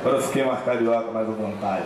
Agora eu fiquei mais carioca, mais à vontade.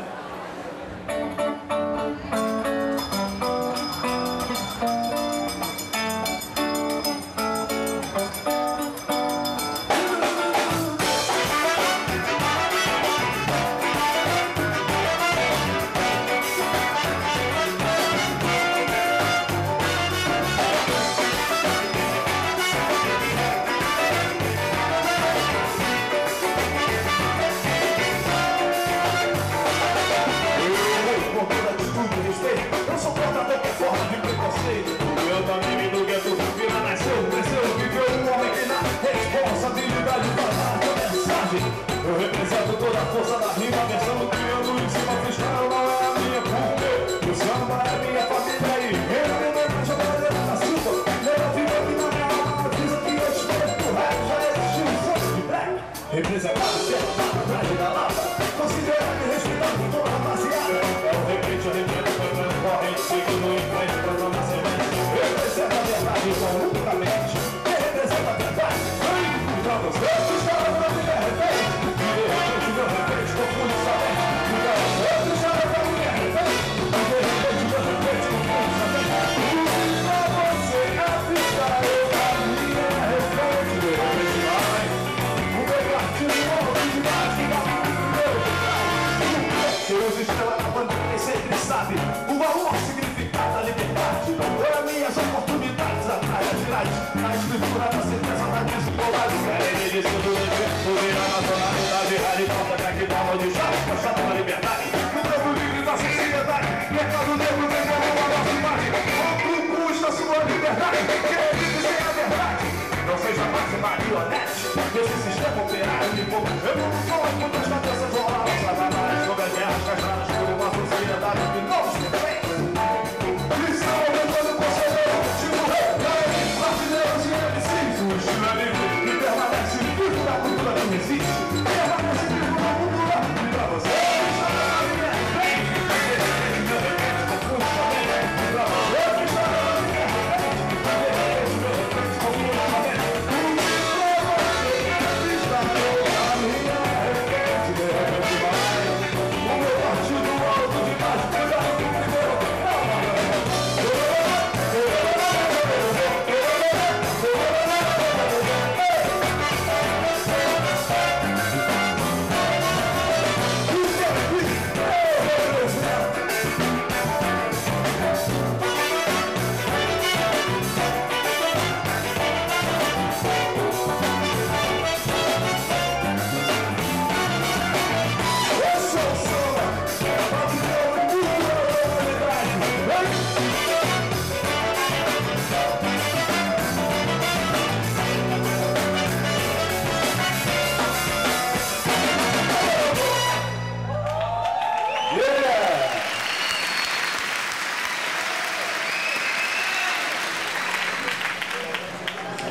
Eu represento toda a força da rima, versão criando em cima freestyle não é a minha culpa. O samba é minha família e eu me lembro de Madeira da Silva. Leva vida aqui na minha alma, avisa que eu espero que o rap já existiu em força de black. Representado, cercado, Dizer do evento, virar na tonalidade Radical da onde já está chato na liberdade No campo livre da sociedade Mercado negro vem como uma nossa imagem Quanto custa sua liberdade? Quem vive sem a verdade? Não seja mais marionete Desse sistema operário de pouco Evolução em muitas cabeças roladas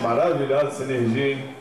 Maravilhosa essa energia, hein?